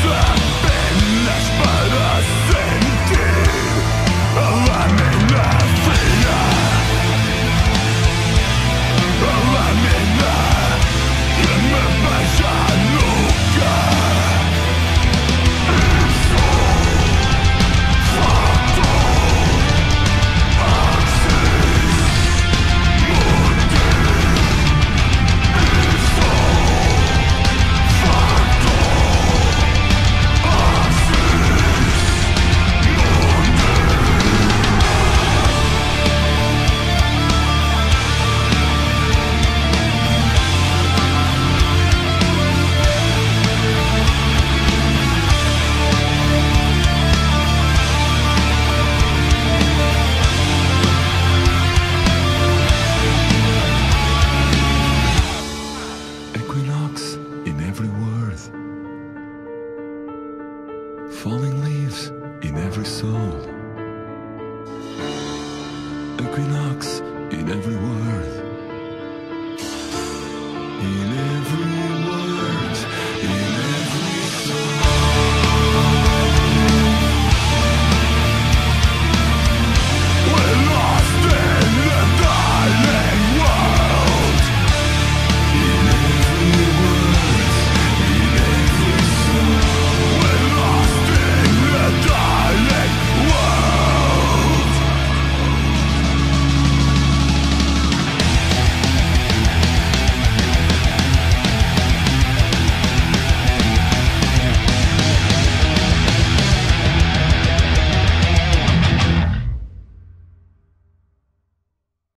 Master! falling leaves in every soul, equinox in every world.